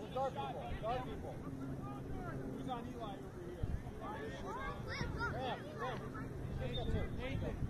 the dark people. Dark people. Who's on Eli over here? Graham, Graham. Nathan. Nathan.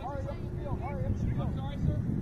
Hurry up the field. Hurry up the field. I'm sorry, sir.